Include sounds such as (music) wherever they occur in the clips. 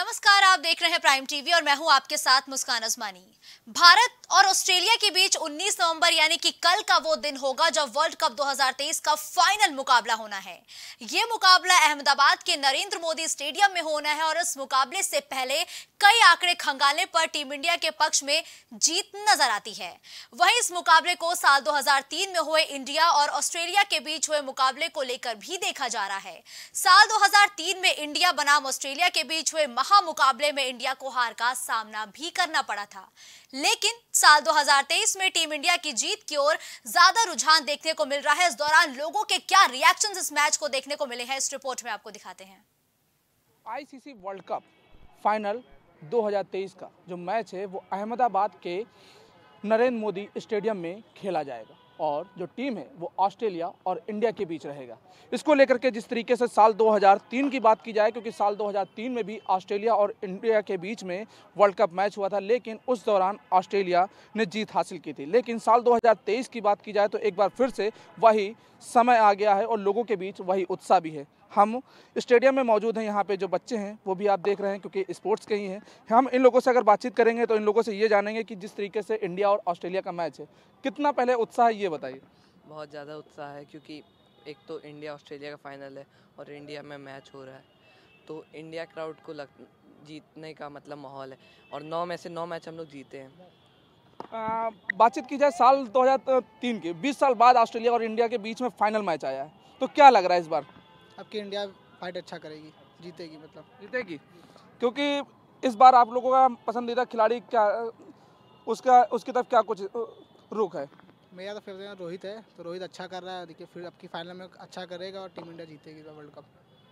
नमस्कार, आप देख रहे हैं प्राइम टीवी और मैं हूँ आपके साथ मुस्कान अजमानी भारत और ऑस्ट्रेलिया के बीच 19 नवंबर, यानी कि कल का वो दिन होगा जब वर्ल्ड कप 2023 का फाइनल मुकाबला होना है। ये मुकाबला अहमदाबाद के नरेंद्र मोदी स्टेडियम में होना है और इस मुकाबले से पहले कई आंकड़े खंगालने पर टीम इंडिया के पक्ष में जीत नज़र आती है। वहीं इस मुकाबले को साल 2003 में हुए इंडिया और ऑस्ट्रेलिया के बीच हुए मुकाबले को लेकर भी देखा जा रहा है। साल 2003 में इंडिया बनाम ऑस्ट्रेलिया के बीच हुए महा मुकाबले में इंडिया को हार का सामना भी करना पड़ा था। लेकिन साल 2023 में टीम इंडिया की जीत की ओर ज़्यादा रुझान देखने को मिल रहा है। इस दौरान लोगों के क्या रिएक्शंस इस मैच को देखने को मिले हैं? इस रिपोर्ट में आपको दिखाते हैं। आईसीसी वर्ल्ड कप फाइनल 2023 का जो मैच है, वो अहमदाबाद के नरेंद्र मोदी स्टेडियम में खेला जाएगा। और जो टीम है वो ऑस्ट्रेलिया और इंडिया के बीच रहेगा। इसको लेकर के जिस तरीके से साल 2003 की बात की जाए, क्योंकि साल 2003 में भी ऑस्ट्रेलिया और इंडिया के बीच में वर्ल्ड कप मैच हुआ था, लेकिन उस दौरान ऑस्ट्रेलिया ने जीत हासिल की थी। लेकिन साल 2023 की बात की जाए तो एक बार फिर से वही समय आ गया है और लोगों के बीच वही उत्साह भी है। हम स्टेडियम में मौजूद हैं यहाँ पे जो बच्चे हैं वो भी आप देख रहे हैं क्योंकि स्पोर्ट्स के ही हैं। हम इन लोगों से अगर बातचीत करेंगे तो इन लोगों से ये जानेंगे कि जिस तरीके से इंडिया और ऑस्ट्रेलिया का मैच है। कितना पहले उत्साह है ये बताइए। बहुत ज़्यादा उत्साह है क्योंकि एक तो इंडिया ऑस्ट्रेलिया का फाइनल है और इंडिया में मैच हो रहा है। तो इंडिया क्राउड को लग जीतने का मतलब माहौल है और नौ में से नौ मैच हम लोग जीते हैं। बातचीत की जाए साल 2003 के 20 साल बाद ऑस्ट्रेलिया और इंडिया के बीच में फाइनल मैच आया है। तो क्या लग रहा है इस बार? अब की इंडिया फाइट अच्छा करेगी जीतेगी मतलब। जीतेगी? क्योंकि इस बार आप लोगों का पसंदीदा खिलाड़ी क्या उसका उसकी तरफ़ क्या कुछ रुख है? मेरा तो फेवरेट रोहित है तो रोहित अच्छा कर रहा है देखिए फिर आपकी की फाइनल में अच्छा करेगा और टीम इंडिया जीतेगी वर्ल्ड कप।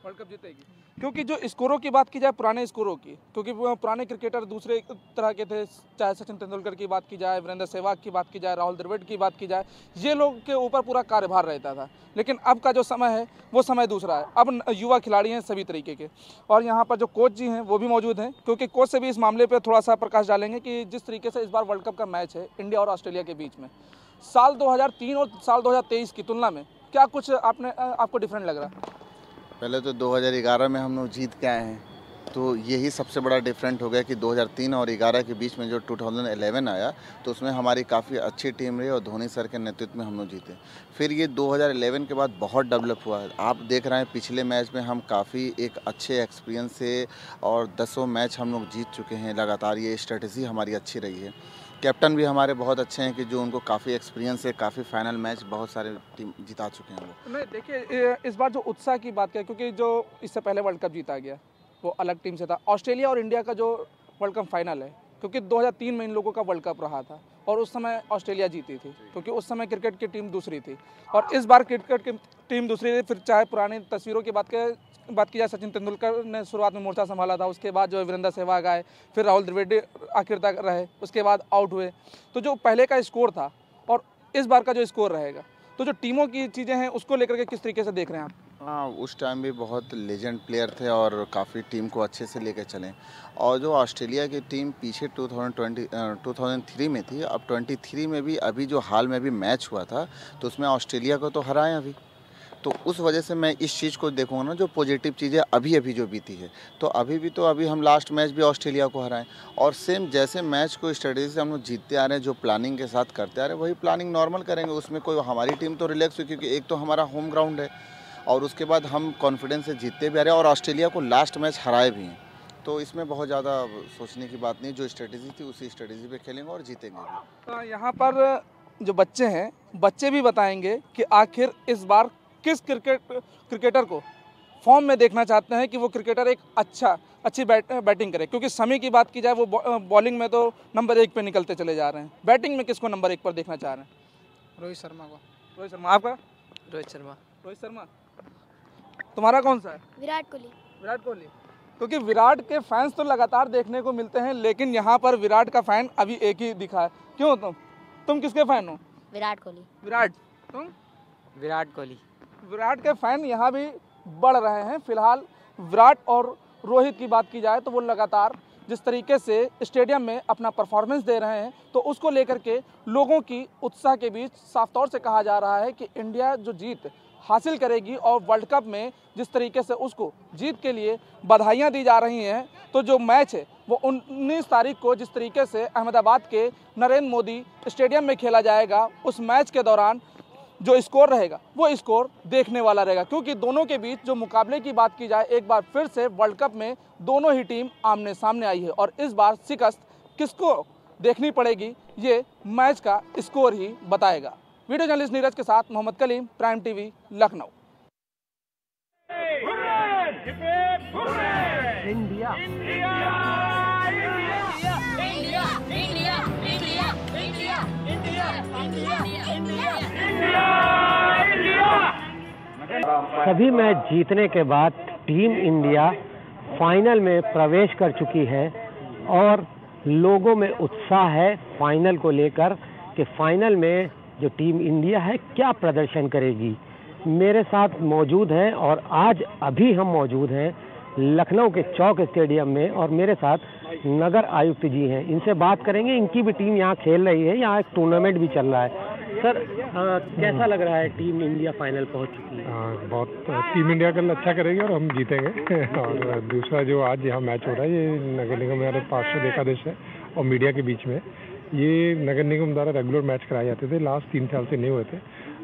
वर्ल्ड कप जीतेगी। क्योंकि जो स्कोरों की बात की जाए, पुराने स्कोरों की, क्योंकि पुराने क्रिकेटर दूसरे तरह के थे, चाहे सचिन तेंदुलकर की बात की जाए, वीरेंद्र सहवाग की बात की जाए, राहुल द्रविड़ की बात की जाए, ये लोग के ऊपर पूरा कार्यभार रहता था। लेकिन अब का जो समय है, वो समय दूसरा है। अब युवा खिलाड़ी हैं सभी तरीके के। और यहाँ पर जो कोच जी हैं, वो भी मौजूद हैं, क्योंकि कोच से भी इस मामले पर थोड़ा सा प्रकाश डालेंगे कि जिस तरीके से इस बार वर्ल्ड कप का मैच है, इंडिया और ऑस्ट्रेलिया के बीच में। साल 2003 और साल 2023 की तुलना में, क्या कुछ आपने आपको डिफरेंट लग रहा? है पहले तो 2011 में हम लोग जीत के आए हैं। तो यही सबसे बड़ा डिफरेंट हो गया कि 2003 और 11 के बीच में जो 2011 आया तो उसमें हमारी काफ़ी अच्छी टीम रही और धोनी सर के नेतृत्व में हम लोग जीते। फिर ये 2011 के बाद बहुत डेवलप हुआ। है आप देख रहे हैं पिछले मैच में हम काफ़ी एक अच्छे एक्सपीरियंस से और दसों मैच हम लोग जीत चुके हैं। लगातार ये स्ट्रेटजी हमारी अच्छी रही है। कैप्टन भी हमारे बहुत अच्छे हैं कि जो उनको काफ़ी एक्सपीरियंस है, काफ़ी फाइनल मैच बहुत सारे टीम जिता चुके हैं वो। नहीं, देखिए इस बार जो उत्साह की बात करें, क्योंकि जो इससे पहले वर्ल्ड कप जीता गया, वो अलग टीम से था। ऑस्ट्रेलिया और इंडिया का जो वर्ल्ड कप फाइनल है, क्योंकि 2003 में इन लोगों का वर्ल्ड कप रहा था। और उस समय ऑस्ट्रेलिया जीती थी क्योंकि उस समय क्रिकेट की टीम दूसरी थी। और इस बार क्रिकेट की टीम दूसरी थी फिर चाहे पुरानी तस्वीरों की बात करें बात की जाए सचिन तेंदुलकर ने शुरुआत में मोर्चा संभाला था उसके बाद जो है वीरेंद्र सहवाग आए फिर राहुल द्रविड़ आखिर तक रहे उसके बाद आउट हुए। तो जो पहले का स्कोर था और इस बार का जो स्कोर रहेगा तो जो टीमों की चीज़ें हैं उसको लेकर के किस तरीके से देख रहे हैं आप? हाँ उस टाइम भी बहुत लेजेंड प्लेयर थे और काफ़ी टीम को अच्छे से लेकर चले। और जो ऑस्ट्रेलिया की टीम पीछे 2020 2003 में थी, अब 23 में भी, अभी जो हाल में भी मैच हुआ था तो उसमें ऑस्ट्रेलिया को तो हराए अभी। तो उस वजह से मैं इस चीज़ को देखूँगा ना, जो पॉजिटिव चीज़ें अभी अभी जो बीती है। तो अभी भी तो अभी हम लास्ट मैच भी ऑस्ट्रेलिया को हराएँ। और सेम जैसे मैच को स्ट्रेटेजी से हम लोग जीतते आ रहे हैं, जो प्लानिंग के साथ करते आ रहे हैं, वही प्लानिंग नॉर्मल करेंगे। उसमें कोई हमारी टीम तो रिलैक्स हुई, क्योंकि एक तो हमारा होम ग्राउंड है। और उसके बाद हम कॉन्फिडेंस से जीतते भी आ रहे हैं और ऑस्ट्रेलिया को लास्ट मैच हराए भी हैं। तो इसमें बहुत ज़्यादा सोचने की बात नहीं जो स्ट्रेटेजी थी उसी स्ट्रेटेजी पे खेलेंगे और जीतेंगे यहाँ पर जो बच्चे हैं बच्चे भी बताएँगे कि आखिर इस बार किस क्रिकेट क्रिकेटर को फॉर्म में देखना चाहते हैं कि वो क्रिकेटर एक अच्छा अच्छी बैट बैटिंग करे। क्योंकि समय की बात की जाए वो बॉलिंग में तो नंबर एक पे निकलते चले जा रहे हैं। बैटिंग में किसको नंबर एक पर देखना चाह रहे हैं? रोहित शर्मा को। रोहित शर्मा आपका? रोहित शर्मा। रोहित शर्मा। तुम्हारा कौन सा है? विराट कोहली। विराट कोहली। क्योंकि विराट के फैंस तो लगातार देखने को मिलते हैं लेकिन यहाँ पर विराट का फ़ैन अभी एक ही दिखा है। क्यों तुम? तुम किसके फ़ैन हो? विराट कोहली। विराट तुम? विराट कोहली। विराट के फ़ैन यहाँ भी बढ़ रहे हैं। फ़िलहाल विराट और रोहित की बात की जाए तो वो लगातार जिस तरीके से स्टेडियम में अपना परफॉर्मेंस दे रहे हैं तो उसको लेकर के लोगों की उत्साह के बीच साफ़ तौर से कहा जा रहा है कि इंडिया जो जीत हासिल करेगी और वर्ल्ड कप में जिस तरीके से उसको जीत के लिए बधाइयाँ दी जा रही हैं तो जो मैच है, वो 19 तारीख को जिस तरीके से अहमदाबाद के नरेंद्र मोदी स्टेडियम में खेला जाएगा, उस मैच के दौरान जो स्कोर रहेगा, वो स्कोर देखने वाला रहेगा। क्योंकि दोनों के बीच जो मुकाबले की बात की जाए, एक बार फिर से वर्ल्ड कप में दोनों ही टीम आमने सामने आई है और इस बार शिकस्त किसको देखनी पड़ेगी, ये मैच का स्कोर ही बताएगा। वीडियो जर्नलिस्ट नीरज के साथ Mohammad Kaleem Prime TV Lucknow. India. सभी मैच जीतने के बाद टीम इंडिया फाइनल में प्रवेश कर चुकी है और लोगों में उत्साह है फाइनल को लेकर कि फाइनल में जो टीम इंडिया है क्या प्रदर्शन करेगी? मेरे साथ मौजूद हैं और आज अभी हम मौजूद हैं लखनऊ के चौक स्टेडियम में और मेरे साथ नगर आयुक्त जी हैं। इनसे बात करेंगे। इनकी भी टीम यहाँ खेल रही है। यहाँ एक टूर्नामेंट भी चल रहा है। सर आ, कैसा लग रहा है टीम इंडिया फाइनल पहुँच चुकी है? हाँ, बहुत टीम इंडिया कल अच्छा करेगी और हम जीतेंगे। (laughs) और दूसरा जो आज यहाँ मैच हो रहा है ये नगर निगम हमारे पार्षद एकादश है और मीडिया के बीच में। ये नगर निगम द्वारा रेगुलर मैच कराए जाते थे। लास्ट तीन साल से नहीं हुए थे।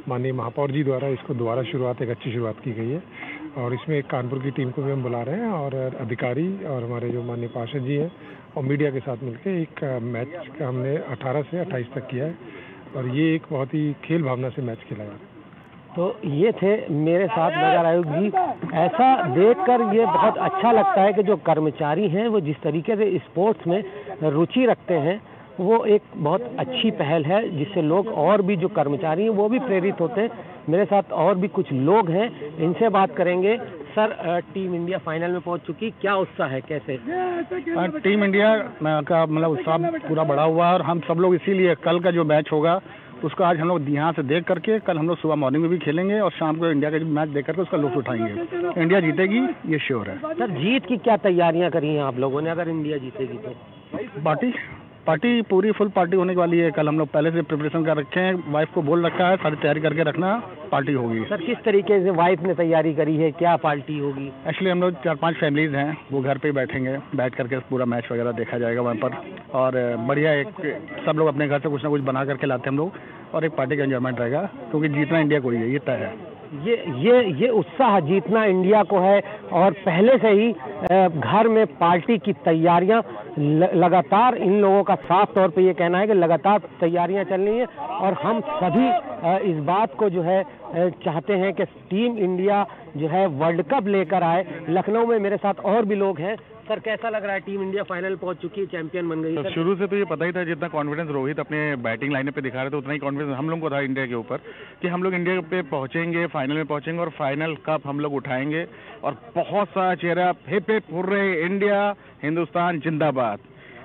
माननीय महापौर जी द्वारा इसको दोबारा शुरुआत, एक अच्छी शुरुआत की गई है। और इसमें एक कानपुर की टीम को भी हम बुला रहे हैं और अधिकारी और हमारे जो माननीय पार्षद जी हैं, और मीडिया के साथ मिलकर एक मैच हमने 18 से 28 तक किया है। और ये एक बहुत ही खेल भावना से मैच खेला जा है तो ये थे मेरे साथ नगर आयुक्त जी। ऐसा देखकर ये बहुत अच्छा लगता है कि जो कर्मचारी हैं, वो जिस तरीके से स्पोर्ट्स में रुचि रखते हैं वो एक बहुत अच्छी पहल है जिससे लोग और भी जो कर्मचारी हैं वो भी प्रेरित होते हैं। मेरे साथ और भी कुछ लोग हैं इनसे बात करेंगे। सर टीम इंडिया फाइनल में पहुँच चुकी क्या उत्साह है कैसे? टीम इंडिया का मतलब उत्साह पूरा बढ़ा हुआ है और हम सब लोग इसीलिए कल का जो मैच होगा उसको आज हम लोग यहाँ से देख करके कल हम लोग सुबह मॉर्निंग में भी खेलेंगे और शाम को इंडिया का मैच देख करके उसका लुत्फ उठाएँगे। इंडिया जीतेगी ये श्योर है। सर जीत की क्या तैयारियाँ करी हैं आप लोगों ने अगर इंडिया जीतेगी तो? पार्टी पार्टी पूरी फुल पार्टी होने वाली है। कल हम लोग पहले से प्रिपरेशन कर रखे हैं। वाइफ को बोल रखा है सारी तैयारी करके रखना पार्टी होगी। सर किस तरीके से वाइफ ने तैयारी करी है? क्या पार्टी होगी? एक्चुअली हम लोग चार पाँच फैमिलीज़ हैं। वो घर पे ही बैठेंगे। बैठ करके पूरा मैच वगैरह देखा जाएगा वहाँ पर। और बढ़िया एक सब लोग अपने घर से कुछ ना कुछ बना करके लाते हैं हम लोग। और एक पार्टी का एंजॉयमेंट रहेगा क्योंकि जीतना इंडिया को ही है ये तय है। ये ये ये उत्साह जीतना इंडिया को है और पहले से ही घर में पार्टी की तैयारियाँ लगातार इन लोगों का साफ़ तौर पे ये कहना है कि लगातार तैयारियाँ चल रही हैं और हम सभी इस बात को जो है चाहते हैं कि टीम इंडिया जो है, वर्ल्ड कप लेकर आए। लखनऊ में मेरे साथ और भी लोग हैं। सर, कैसा लग रहा है? टीम इंडिया फाइनल पहुँच चुकी है चैंपियन बन गई सर, शुरू से तो ये पता ही था, जितना कॉन्फिडेंस रोहित अपने बैटिंग लाइनअप पे दिखा रहे थे, उतना ही कॉन्फिडेंस हम लोग को था इंडिया के ऊपर, कि हम लोग इंडिया पे पहुँचेंगे फाइनल में पहुँचेंगे और फाइनल कप हम लोग उठाएँगे। और बहुत सारा चेहरा हिप हिप रहे इंडिया हिंदुस्तान, जिंदाबाद।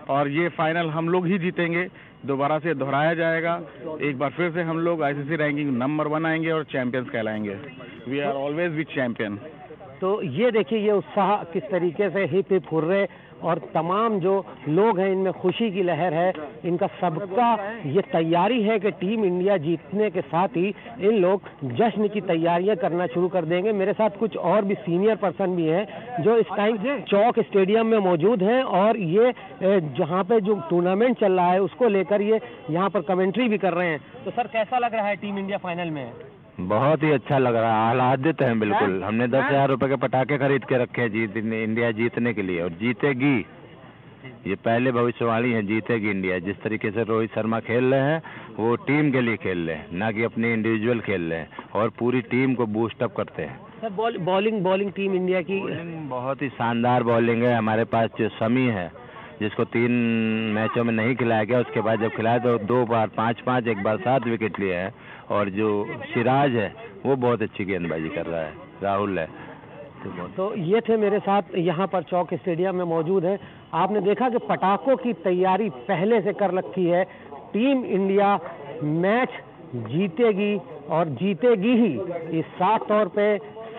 और ये फाइनल हम लोग ही जीतेंगे। दोबारा से दोहराया जाएगा। एक बार फिर से हम लोग आईसीसी रैंकिंग नंबर वन आएँगे और champions कहलाएँगे। We are always with champion तो ये देखिए, ये उत्साह किस तरीके से हिप हिप हुर्रे और तमाम जो लोग हैं, इनमें खुशी की लहर है। इनका सबका ये तैयारी है कि टीम इंडिया जीतने के साथ ही इन लोग जश्न की तैयारियाँ करना शुरू कर देंगे। मेरे साथ कुछ और भी सीनियर पर्सन भी हैं जो इस टाइम चौक स्टेडियम में मौजूद हैं और ये जहाँ पे जो टूर्नामेंट चल रहा है, उसको लेकर ये यहाँ पर कमेंट्री भी कर रहे हैं। तो सर, कैसा लग रहा है टीम इंडिया फाइनल में? बहुत ही अच्छा लग रहा है आह्लादित हैं बिल्कुल। हमने दस हज़ार रुपए के पटाखे खरीद के रखे हैं जीत इंडिया जीतने के लिए और जीतेगी। ये पहले भविष्यवाणी है जीतेगी इंडिया। जिस तरीके से रोहित शर्मा खेल रहे हैं वो टीम के लिए खेल रहे हैं ना कि अपने इंडिविजुअल खेल रहे हैं और पूरी टीम को बूस्ट अप करते हैं। Sir bowling bowling team India की बहुत ही शानदार बॉलिंग है हमारे पास जो समी है जिसको तीन मैचों में नहीं खिलाया गया, उसके बाद जब खिलाया तो दो बार, पाँच पाँच, एक बार सात विकेट लिए हैं। और जो सिराज है, वो बहुत अच्छी गेंदबाजी कर रहा है, राहुल है। तो तो ये थे मेरे साथ यहाँ पर चौक स्टेडियम में मौजूद है। आपने देखा कि पटाखों की तैयारी पहले से कर रखी है। टीम इंडिया मैच जीतेगी और जीतेगी ही। इस साफ़ तौर पे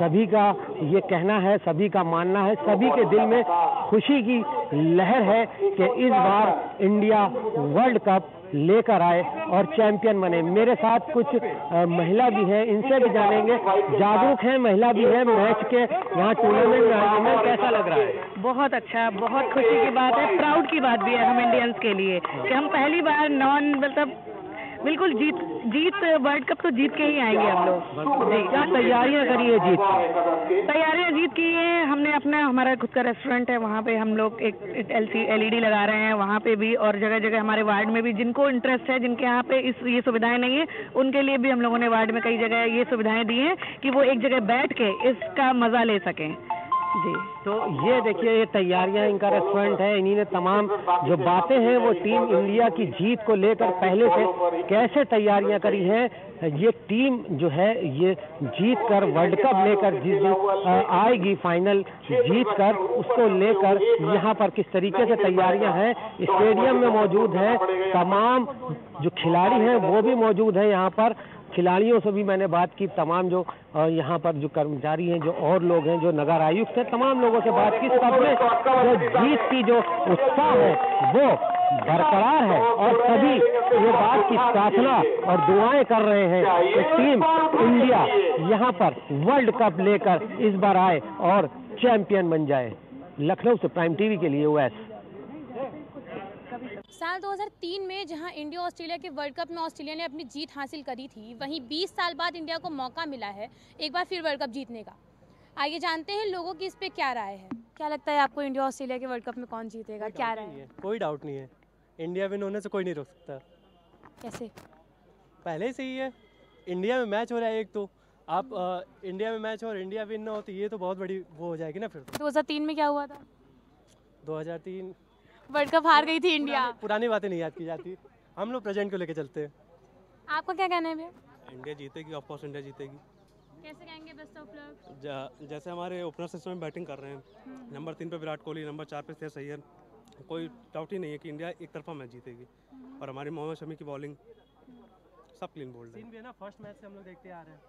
सभी का ये कहना है, सभी का मानना है, सभी के दिल में खुशी की लहर है कि इस बार इंडिया वर्ल्ड कप लेकर आए और चैंपियन बने। मेरे साथ कुछ महिला भी हैं, इनसे भी जानेंगे। जागरूक हैं, महिला भी हैं मैच के। यहाँ टूर्नामेंट में आई हैं कैसा लग रहा है? बहुत अच्छा बहुत खुशी की बात है प्राउड की बात भी है हम इंडियंस के लिए कि हम पहली बार नॉन मतलब बिल्कुल जीत जीत वर्ल्ड कप तो जीत के ही आएँगे हम लोग। जी क्या तैयारियाँ करी है जीत की तैयारियाँ जीत की है। हमने अपना हमारा खुद का रेस्टोरेंट है वहाँ पे हम लोग एक एल सी एलईडी लगा रहे हैं वहाँ पे भी और जगह जगह हमारे वार्ड में भी जिनको इंटरेस्ट है जिनके यहाँ पे इस ये सुविधाएँ नहीं है उनके लिए भी हम लोगों ने वार्ड में कई जगह ये सुविधाएँ दी हैं कि वो एक जगह बैठ के इसका मज़ा ले सकें। जी। तो ये देखिए, ये तैयारियाँ इनका रेस्टोरेंट है। इन्हीं ने तमाम जो बातें हैं, वो टीम इंडिया की जीत को लेकर पहले से कैसे तैयारियाँ करी हैं, ये टीम जो है, ये जीत कर वर्ल्ड कप लेकर, जिस दिन आएगी फाइनल जीत कर, उसको लेकर यहाँ पर किस तरीके से तैयारियाँ हैं, स्टेडियम में मौजूद है, तमाम जो खिलाड़ी हैं, वो भी मौजूद है यहाँ पर। खिलाड़ियों से भी मैंने बात की, तमाम जो यहाँ पर जो कर्मचारी हैं, जो और लोग हैं, जो नगर आयुक्त हैं, तमाम लोगों से बात की सबने जो जीत की जो उत्साह है, वो बरकरार है और सभी ये बात की प्रार्थना और दुआएँ कर रहे हैं कि टीम इंडिया यहाँ पर वर्ल्ड कप लेकर इस बार आए और चैंपियन बन जाए। लखनऊ से प्राइम टीवी के लिए वैस साल 2003 में जहाँ इंडिया ऑस्ट्रेलिया के वर्ल्ड कप में ऑस्ट्रेलिया ने अपनी जीत हासिल करी थी वहीं 20 साल बाद इंडिया को मौका मिला है एक बार फिर वर्ल्ड कप जीतने का। आइए जानते हैं लोगों की इस पे क्या राय है। क्या लगता है आपको इंडिया ऑस्ट्रेलिया के वर्ल्ड कप में कौन जीतेगा? क्या राय है? कोई डाउट नहीं है। इंडिया विन होने से कोई नहीं रोक सकता। कैसे? पहले से ही है। इंडिया में मैच हो रहा है एक तो। आप अ, इंडिया में मैच हो और इंडिया विन ना हो तो ये तो बहुत बड़ी वो हो जाएगी ना फिर तो। 2003 में क्या हुआ था? 2003 वर्ल्ड कप हार गई थी इंडिया। पुरानी, बातें नहीं याद की जाती। हम लोग प्रेजेंट को लेके चलते हैं। आपका क्या कहना है भैया? इंडिया जीतेगी ऑफकोर्स इंडिया जीतेगी। कैसे कहेंगे बेस्ट ऑफ़ लक जा- जैसे हमारे ओपनर सिस्टम में बैटिंग कर रहे हैं। नंबर तीन पे विराट कोहली नंबर चार पे शेर सैयद। कोई डाउट ही नहीं है कि इंडिया एक तरफा मैच जीतेगी। और हमारी मोहम्मद शमी की बॉलिंग सब क्लीन बोल्ड है। सीन है ना फ़र्स्ट मैच से हम लोग देखते आ रहे हैं।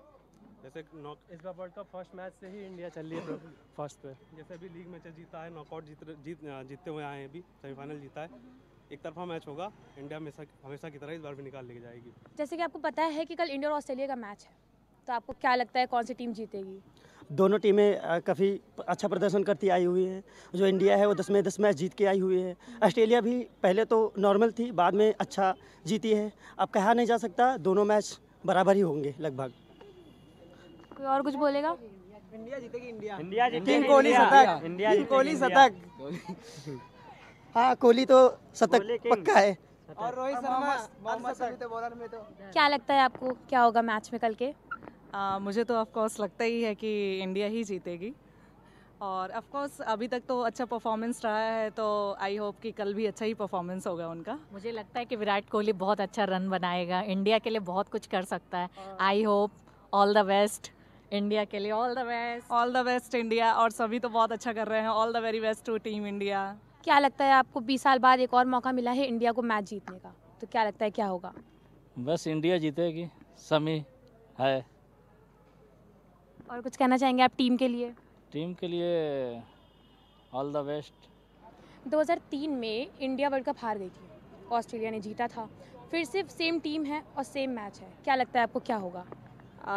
जैसे नॉक इस बार वर्ल्ड कप फ़र्स्ट मैच से ही इंडिया चल रही है फ़र्स्ट पे। जैसे अभी लीग मैचेस जीता है नॉकआउट जीत जीत जीतते हुए आए हैं अभी सेमीफाइनल जीता है। एक तरफा मैच होगा इंडिया हमेशा हमेशा की तरह इस बार भी निकाल लेके जाएगी। जैसे कि आपको पता है कि कल इंडिया और ऑस्ट्रेलिया का मैच है तो आपको क्या लगता है कौन सी टीम जीतेगी? दोनों टीमें काफ़ी अच्छा प्रदर्शन करती आई हुई हैं। जो इंडिया है वो दस में दस मैच जीत के आई हुई है। ऑस्ट्रेलिया भी पहले तो नॉर्मल थी बाद में अच्छा जीती है। अब कहा नहीं जा सकता दोनों मैच बराबर ही होंगे लगभग। कोई और कुछ बोलेगा? इंडिया जीतेगी इंडिया। इंडिया किंग कोहली शतक इंडिया किंग कोहली शतक हाँ कोहली तो शतक पक्का है। और रोहित शर्मा मोहम्मद शमी तो बॉलर में तो। क्या लगता है आपको क्या होगा मैच में कल के? आ, मुझे तो ऑफ़ कोर्स लगता ही है कि इंडिया ही जीतेगी। और ऑफ़ कोर्स अभी तक तो अच्छा परफॉर्मेंस रहा है तो आई होप कि कल भी अच्छा ही परफॉर्मेंस होगा उनका। मुझे लगता है कि विराट कोहली बहुत अच्छा रन बनाएगा। इंडिया के लिए बहुत कुछ कर सकता है। I hope all the best India के लिए. All the best all the best India और सभी तो बहुत अच्छा कर रहे हैं. All the very best to team India क्या लगता है आपको 20 साल बाद एक और मौका मिला है इंडिया को मैच जीतने का? तो क्या लगता है क्या होगा? बस इंडिया जीतेगी. समी है. और कुछ कहना चाहेंगे आप टीम के लिए? टीम के लिए ऑल द बेस्ट 2003 में इंडिया वर्ल्ड कप हार गई थी. ऑस्ट्रेलिया ने जीता था. फिर सिर्फ़ सेम टीम है और सेम मैच है. क्या लगता है आपको क्या होगा?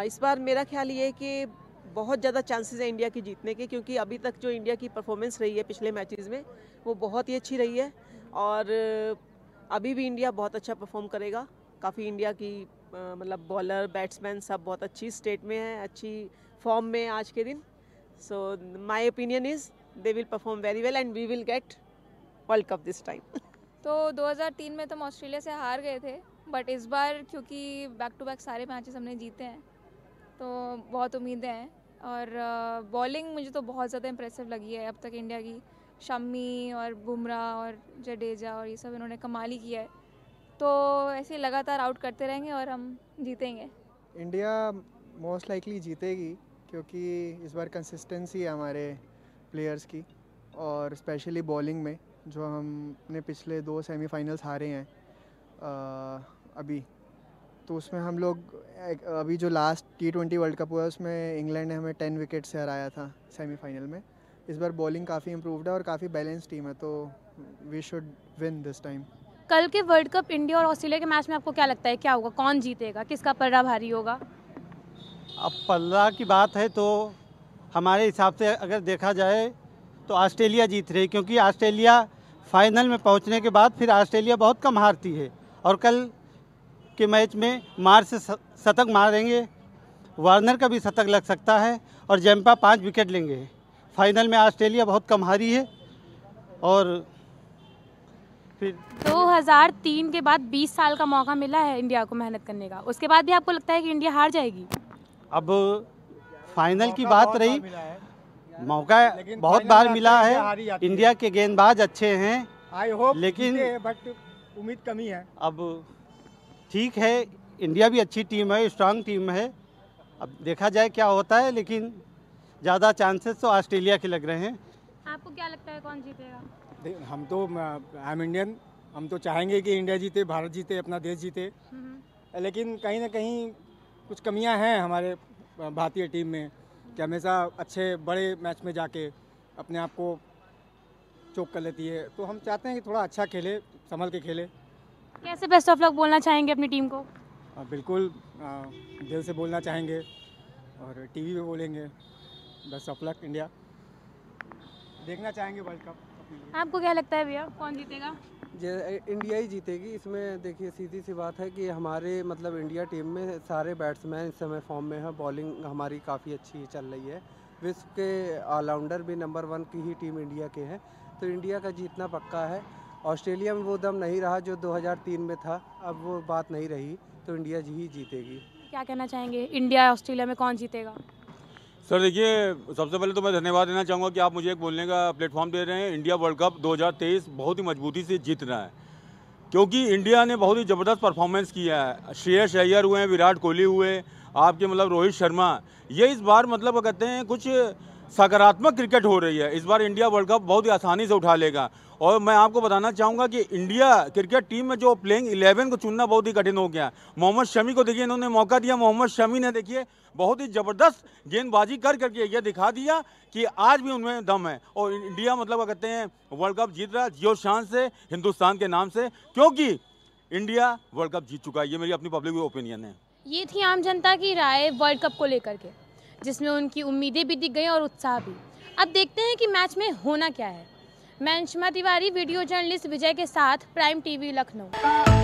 इस बार मेरा ख्याल ये है कि बहुत ज़्यादा चांसेस है इंडिया की जीतने के, क्योंकि अभी तक जो इंडिया की परफॉर्मेंस रही है पिछले मैचेस में, वो बहुत ही अच्छी रही है और अभी भी इंडिया बहुत अच्छा परफॉर्म करेगा। काफ़ी इंडिया की मतलब बॉलर बैट्समैन सब बहुत अच्छी स्टेट में है, अच्छी फॉर्म में आज के दिन। So my opinion is they will perform very well and we will get world cup this time तो 2003 में तो हम ऑस्ट्रेलिया से हार गए थे बट इस बार क्योंकि बैक टू बैक सारे मैचेस हमने जीते हैं तो बहुत उम्मीदें हैं। और बॉलिंग मुझे तो बहुत ज़्यादा इंप्रेसिव लगी है अब तक इंडिया की। शमी और बुमराह और जडेजा और ये सब इन्होंने कमाल ही किया है। तो ऐसे लगातार आउट करते रहेंगे और हम जीतेंगे। इंडिया मोस्ट लाइकली जीतेगी क्योंकि इस बार कंसिस्टेंसी है हमारे प्लेयर्स की और स्पेशली बॉलिंग में जो हमने पिछले दो सेमीफाइनल्स हारे हैं अ, अभी। तो उसमें हम लोग अभी जो last T twenty world cup हुआ उसमें इंग्लैंड ने हमें टेन विकेट से हराया था सेमीफाइनल में। इस बार बॉलिंग काफ़ी इम्प्रूवड है और काफ़ी बैलेंस टीम है तो we should win this time कल के वर्ल्ड कप इंडिया और ऑस्ट्रेलिया के मैच में आपको क्या लगता है क्या होगा कौन जीतेगा किसका पलड़ा भारी होगा? अब पल्ला की बात है तो हमारे हिसाब से अगर देखा जाए तो ऑस्ट्रेलिया जीत रही क्योंकि ऑस्ट्रेलिया फाइनल में पहुँचने के बाद फिर ऑस्ट्रेलिया बहुत कम हारती है। और कल के मैच में मार से शतक मारेंगे वार्नर का भी शतक लग सकता है और जैम्पा पाँच विकेट लेंगे। फाइनल में ऑस्ट्रेलिया बहुत कम हारी है और फिर 2003 के बाद 20 साल का मौका मिला है इंडिया को मेहनत करने का। उसके बाद भी आपको लगता है कि इंडिया हार जाएगी? अब फाइनल की बात रही। मौका बहुत बार मिला है। इंडिया के गेंदबाज अच्छे हैं आई होप लेकिन बट उम्मीद कमी है। अब ठीक है इंडिया भी अच्छी टीम है स्ट्रांग टीम है। अब देखा जाए क्या होता है लेकिन ज़्यादा चांसेस तो ऑस्ट्रेलिया के लग रहे हैं। आपको क्या लगता है कौन जीतेगा? हम तो आई एम इंडियन हम तो चाहेंगे कि इंडिया जीते भारत जीते अपना देश जीते। लेकिन कहीं ना कहीं कुछ कमियाँ हैं हमारे भारतीय टीम में कि हमेशा अच्छे बड़े मैच में जाके अपने आप को चोक कर लेती है। तो हम चाहते हैं कि थोड़ा अच्छा खेले संभल के खेले। कैसे बेस्ट ऑफ़ लक बोलना चाहेंगे अपनी टीम को? अ, बिल्कुल अ, दिल से बोलना चाहेंगे और टीवी पे बोलेंगे बेस्ट ऑफ़ लक इंडिया देखना चाहेंगे वर्ल्ड कप आपको क्या लगता है भैया कौन जीतेगा? जे- इंडिया ही जीतेगी इसमें देखिए सीधी सी बात है कि हमारे मतलब इंडिया टीम में सारे बैट्समैन इस समय फॉर्म में हैं बॉलिंग हमारी काफ़ी अच्छी चल रही है। विश्व के ऑलराउंडर भी नंबर वन की ही टीम इंडिया के हैं। तो इंडिया का जीतना पक्का है। ऑस्ट्रेलिया में वो दम नहीं रहा जो 2003 में था। अब वो बात नहीं रही तो इंडिया ही जीतेगी। क्या कहना चाहेंगे? इंडिया ऑस्ट्रेलिया में कौन जीतेगा? सर देखिए सबसे पहले तो मैं धन्यवाद देना चाहूँगा कि आप मुझे एक बोलने का प्लेटफॉर्म दे रहे हैं। इंडिया वर्ल्ड कप 2023 बहुत ही मजबूती से जीत रहा है। क्योंकि इंडिया ने बहुत ही ज़बरदस्त परफॉर्मेंस किया है। श्रेयस अय्यर हुए हैं विराट कोहली हुए आपके मतलब रोहित शर्मा। ये इस बार मतलब कहते हैं कुछ सकारात्मक क्रिकेट हो रही है। इस बार इंडिया वर्ल्ड कप बहुत ही आसानी से उठा लेगा। और मैं आपको बताना चाहूँगा कि इंडिया क्रिकेट टीम में जो प्लेइंग इलेवन को चुनना बहुत ही कठिन हो गया। मोहम्मद शमी को देखिए, इन्होंने मौका दिया। मोहम्मद शमी ने देखिए, बहुत ही ज़बरदस्त गेंदबाजी कर करके ये दिखा दिया कि आज भी उनमें दम है। और इंडिया मतलब कहते हैं, वर्ल्ड कप जीत रहा है, जियो शान से, हिंदुस्तान के नाम से, क्योंकि इंडिया वर्ल्ड कप जीत चुका है। ये मेरी अपनी पब्लिक ओपिनियन है। ये थी आम जनता की राय वर्ल्ड कप को लेकर के। जिसमें उनकी उम्मीदें भी दिख गई और उत्साह भी। अब देखते हैं कि मैच में होना क्या है। मैं अंशमा तिवारी, वीडियो जर्नलिस्ट विजय के साथ, प्राइम टीवी, लखनऊ।